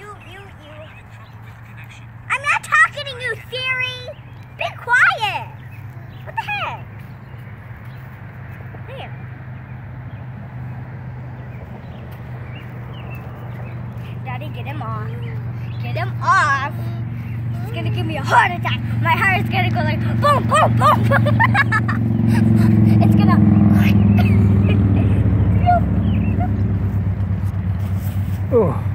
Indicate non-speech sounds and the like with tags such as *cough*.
you, you, you. I'm not talking to you, Siri. Be quiet. What the heck? There. Daddy, get him off. Get him off. He's gonna give me a heart attack. My heart is gonna go like boom, boom, boom. *laughs* it's gonna. *laughs* oh.